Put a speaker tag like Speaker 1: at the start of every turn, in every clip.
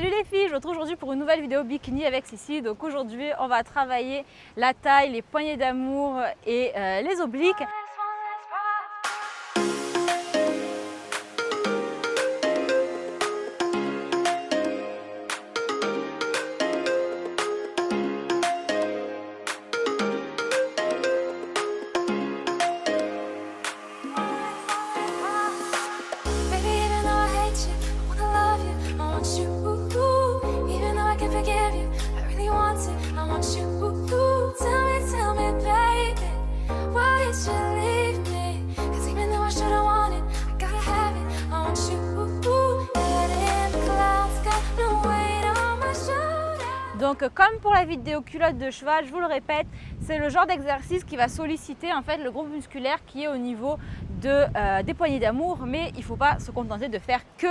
Speaker 1: Salut les filles, je vous retrouve aujourd'hui pour une nouvelle vidéo bikini avec Cécile. Donc aujourd'hui, on va travailler la taille, les poignées d'amour et euh, les obliques. Donc comme pour la vidéo culotte de cheval, je vous le répète, c'est le genre d'exercice qui va solliciter en fait le groupe musculaire qui est au niveau euh, des poignées d'amour, mais il ne faut pas se contenter de faire que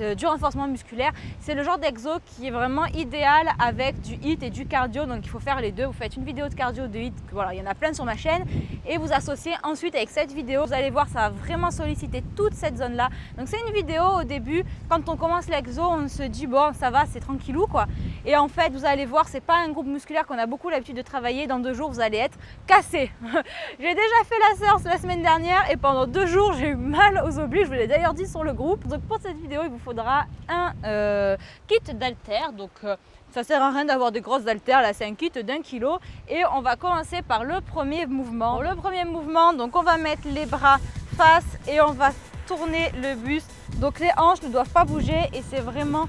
Speaker 1: euh, du renforcement musculaire. C'est le genre d'exo qui est vraiment idéal avec du hit et du cardio, donc il faut faire les deux. Vous faites une vidéo de cardio, de hit, voilà, il y en a plein sur ma chaîne, et vous associez ensuite avec cette vidéo. Vous allez voir, ça va vraiment solliciter toute cette zone-là. Donc c'est une vidéo au début, quand on commence l'exo, on se dit bon, ça va, c'est tranquillou quoi. Et en fait, vous allez voir, c'est pas un groupe musculaire qu'on a beaucoup l'habitude de travailler. Dans deux jours, vous allez être cassé. j'ai déjà fait la séance la semaine dernière et pendant deux jours, j'ai eu mal aux obliges. Je vous l'ai d'ailleurs dit sur le groupe. Donc pour cette vidéo, il vous faudra un euh, kit d'haltères. Donc euh, ça sert à rien d'avoir des grosses haltères. Là, c'est un kit d'un kilo. Et on va commencer par le premier mouvement. Le premier mouvement, donc on va mettre les bras face et on va tourner le buste. Donc les hanches ne doivent pas bouger et c'est vraiment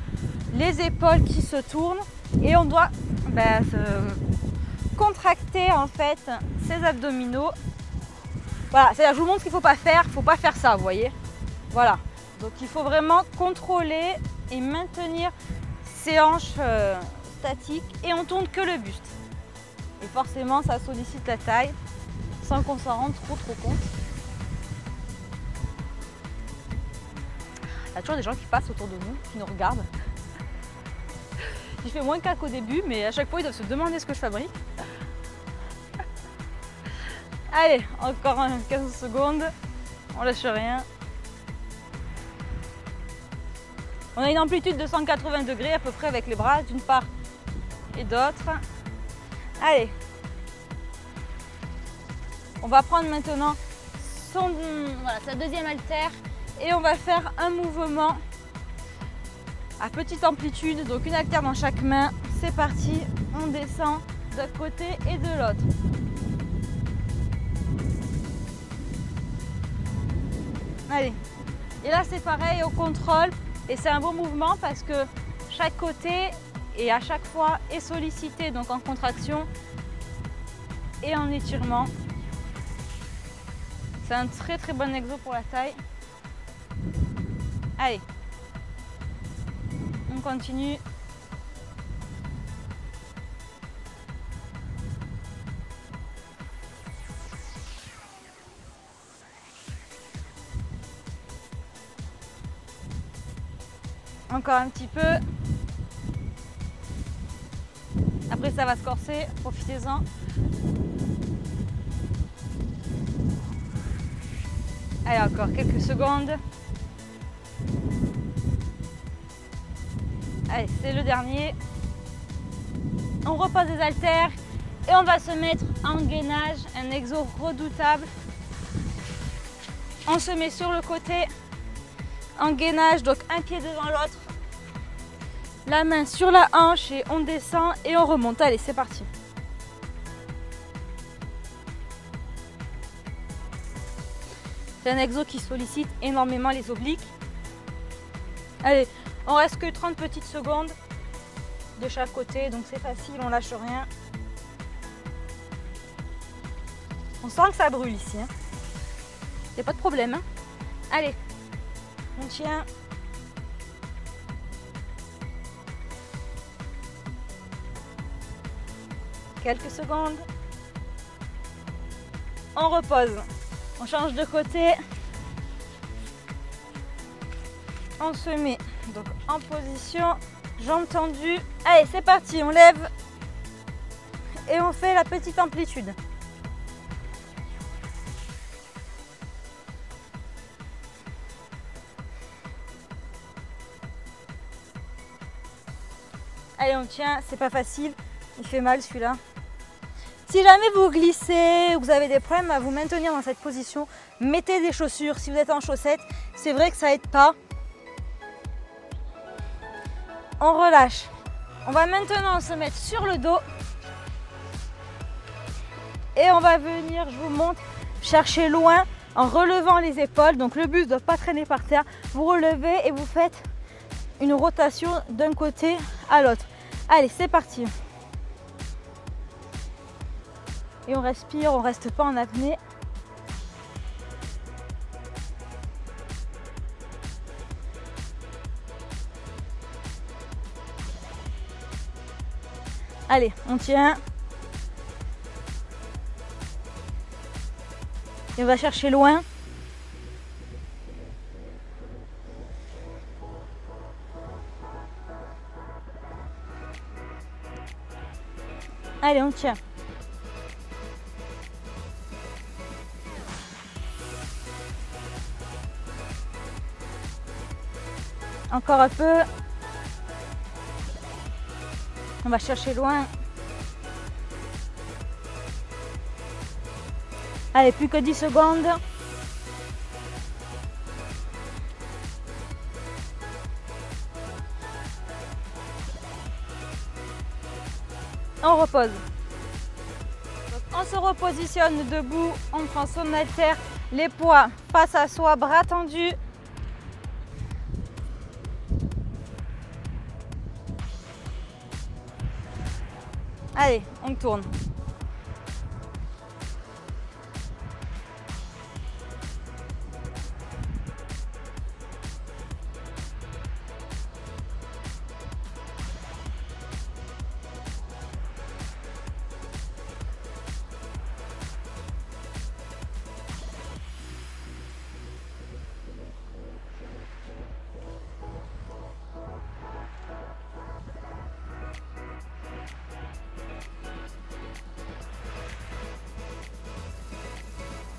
Speaker 1: les épaules qui se tournent et on doit se contracter en fait ses abdominaux. Voilà, c'est-à-dire je vous montre ce qu'il ne faut pas faire, il ne faut pas faire ça, vous voyez. Voilà, donc il faut vraiment contrôler et maintenir ses hanches euh, statiques et on tourne que le buste. Et forcément ça sollicite la taille sans qu'on s'en rende trop trop compte. Il y a toujours des gens qui passent autour de nous, qui nous regardent. Il fait moins qu'au début, mais à chaque fois ils doivent se demander ce que je fabrique. Allez, encore un 15 secondes. On lâche rien. On a une amplitude de 180 degrés à peu près avec les bras d'une part et d'autre. Allez. On va prendre maintenant sa deuxième haltère et on va faire un mouvement à petite amplitude, donc une haltère dans chaque main. C'est parti, on descend d'un côté et de l'autre. Allez, et là c'est pareil au contrôle et c'est un beau mouvement parce que chaque côté et à chaque fois est sollicité, donc en contraction et en étirement. C'est un très très bon exo pour la taille. Allez, continue. Encore un petit peu. Après ça va se corser, profitez-en. Allez, encore quelques secondes. Allez, c'est le dernier. On repose les haltères et on va se mettre en gainage, un exo redoutable. On se met sur le côté en gainage, donc un pied devant l'autre. La main sur la hanche et on descend et on remonte. Allez, c'est parti. C'est un exo qui sollicite énormément les obliques. Allez, on reste que 30 petites secondes de chaque côté, donc c'est facile, on lâche rien. On sent que ça brûle ici. Il n'y a pas de problème. hein. Allez, on tient. Quelques secondes. On repose. On change de côté. On se met en position, jambes tendues. Allez, c'est parti, on lève et on fait la petite amplitude. Allez, on tient, c'est pas facile. Il fait mal celui-là. Si jamais vous glissez, vous avez des problèmes à vous maintenir dans cette position, mettez des chaussures. Si vous êtes en chaussettes, c'est vrai que ça aide pas. On relâche. On va maintenant se mettre sur le dos. Et on va venir, je vous montre, chercher loin en relevant les épaules. Donc le bus ne doit pas traîner par terre. Vous relevez et vous faites une rotation d'un côté à l'autre. Allez, c'est parti. Et on respire, on reste pas en apnée. Allez, on tient. Et on va chercher loin. Allez, on tient. Encore un peu. On va chercher loin. Allez, plus que 10 secondes. On repose. On se repositionne debout, on prend son haltère, les poids face à soi, bras tendus. On tourne.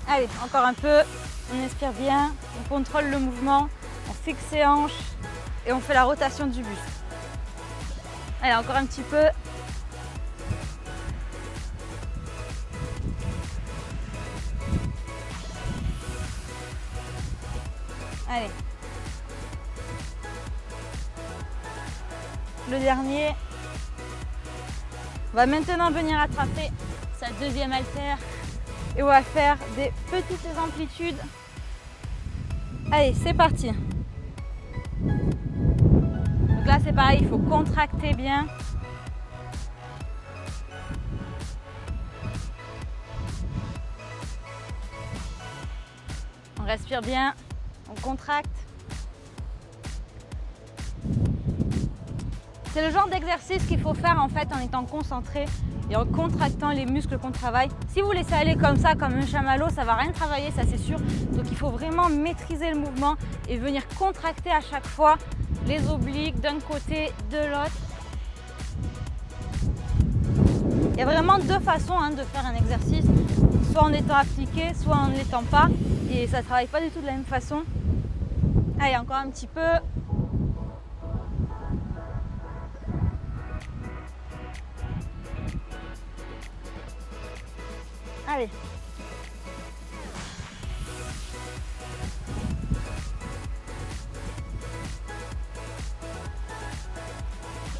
Speaker 1: Allez, encore un peu. On inspire bien, on contrôle le mouvement, on fixe ses hanches et on fait la rotation du buste. Allez, encore un petit peu. Allez. Le dernier. On va maintenant venir attraper sa deuxième haltère et on va faire des petites amplitudes. Allez, c'est parti. Donc là, c'est pareil, il faut contracter bien. On respire bien, on contracte. C'est le genre d'exercice qu'il faut faire en fait en étant concentré et en contractant les muscles qu'on travaille. Si vous laissez aller comme ça, comme un chamallow, ça va rien travailler, ça c'est sûr. Donc il faut vraiment maîtriser le mouvement et venir contracter à chaque fois les obliques d'un côté, de l'autre. Il y a vraiment deux façons hein, de faire un exercice, soit en étant appliqué, soit en ne l'étant pas. Et ça ne travaille pas du tout de la même façon. Allez, encore un petit peu.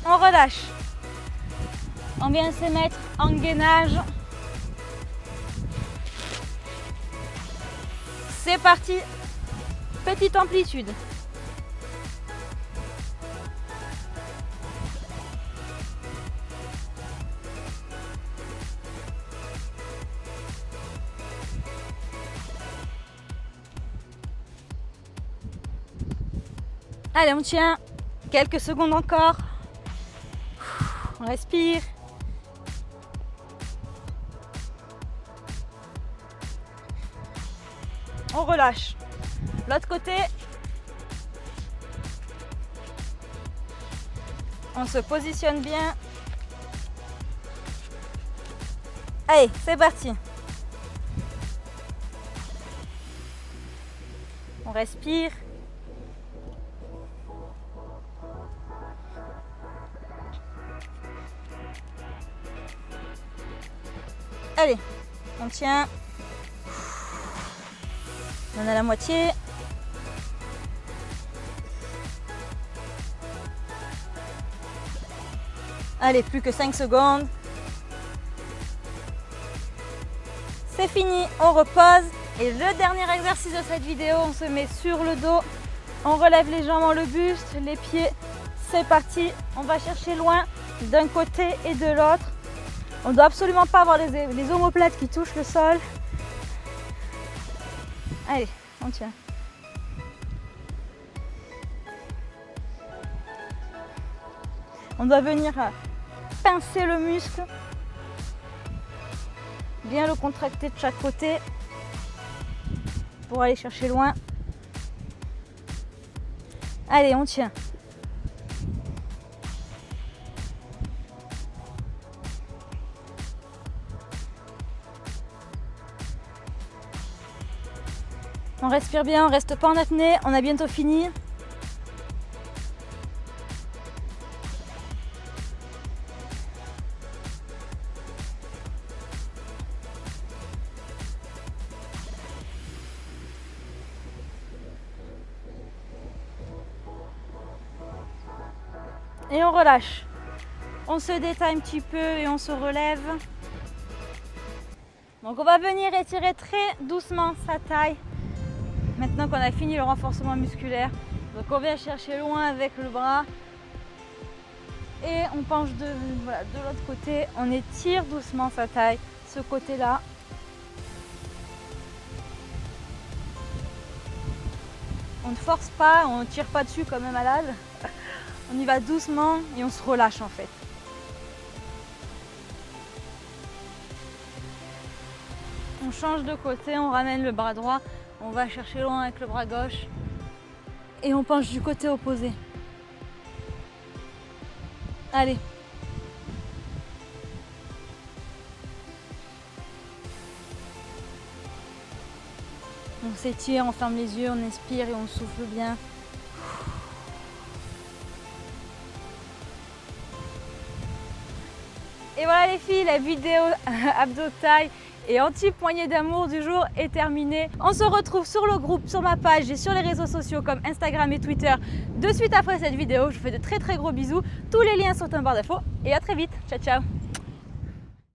Speaker 1: On relâche. On vient se mettre en gainage. C'est parti. Petite amplitude. Allez, on tient. Quelques secondes encore. On respire. On relâche. L'autre côté. On se positionne bien. Allez, c'est parti. On respire. Allez, on tient. On a la moitié. Allez, plus que 5 secondes. C'est fini, on repose. Et le dernier exercice de cette vidéo, on se met sur le dos. On relève légèrement le buste, les pieds. C'est parti, on va chercher loin d'un côté et de l'autre. On ne doit absolument pas avoir les, les omoplates qui touchent le sol. Allez, on tient. On doit venir pincer le muscle, bien le contracter de chaque côté pour aller chercher loin. Allez, on tient. On respire bien, on reste pas en apnée, on a bientôt fini. Et on relâche. On se détaille un petit peu et on se relève. Donc on va venir étirer très doucement sa taille. Maintenant qu'on a fini le renforcement musculaire. Donc on vient chercher loin avec le bras. Et on penche de, l'autre côté. On étire doucement sa taille. Ce côté-là. On ne force pas, on ne tire pas dessus comme un malade. On y va doucement et on se relâche en fait. On change de côté, on ramène le bras droit, on va chercher loin avec le bras gauche et on penche du côté opposé. Allez. On s'étire, on ferme les yeux, on inspire et on souffle bien. Et voilà les filles, la vidéo abdo taille et anti-poignée d'amour du jour est terminée. On se retrouve sur le groupe, sur ma page et sur les réseaux sociaux comme Instagram et Twitter de suite après cette vidéo. Je vous fais de très très gros bisous. Tous les liens sont en barre d'infos et à très vite. Ciao ciao